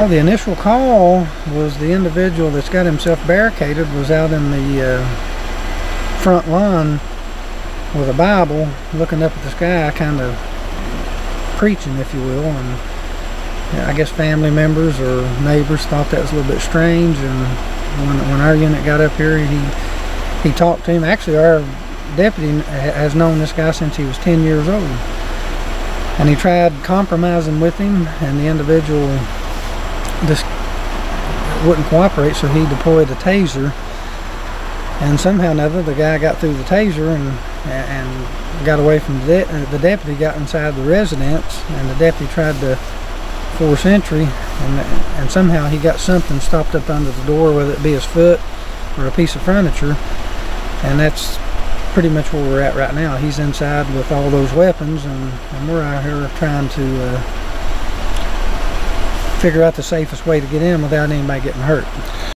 Well, the initial call was the individual that's got himself barricaded was out in the uh, front lawn with a Bible, looking up at the sky, kind of preaching, if you will. And I guess family members or neighbors thought that was a little bit strange. And when, when our unit got up here, he he talked to him. Actually, our deputy has known this guy since he was 10 years old. And he tried compromising with him, and the individual just wouldn't cooperate, so he deployed a taser. And somehow or another, the guy got through the taser and and got away from the, de the deputy, got inside the residence, and the deputy tried to force entry, and, and somehow he got something stopped up under the door, whether it be his foot or a piece of furniture, and that's pretty much where we're at right now. He's inside with all those weapons, and, and we're out here trying to uh, figure out the safest way to get in without anybody getting hurt.